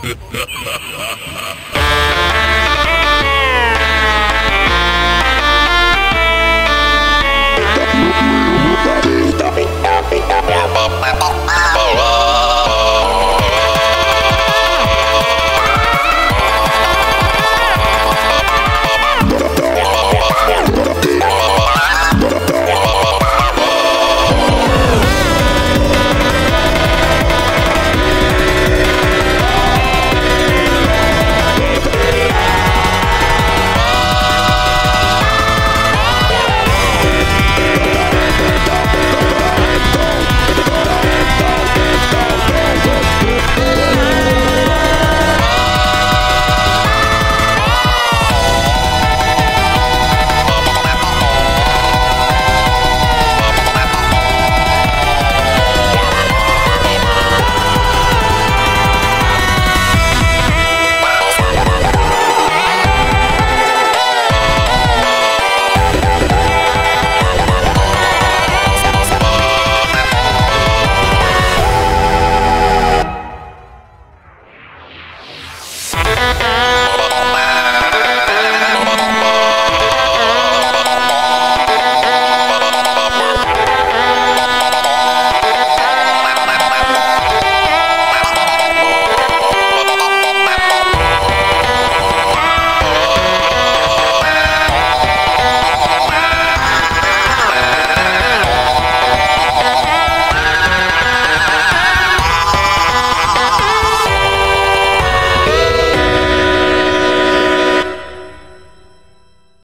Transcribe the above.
Ha ha ha ha ha!